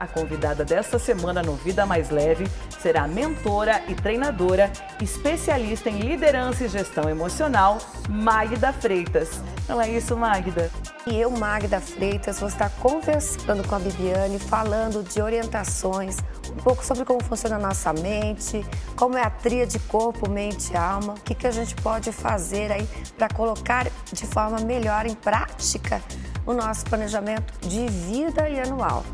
A convidada desta semana no Vida Mais Leve será mentora e treinadora, especialista em liderança e gestão emocional, Magda Freitas. Não é isso, Magda? E eu, Magda Freitas, vou estar conversando com a Bibiane, falando de orientações, um pouco sobre como funciona a nossa mente, como é a tria de corpo, mente e alma, o que, que a gente pode fazer aí para colocar de forma melhor em prática o nosso planejamento de vida e anual.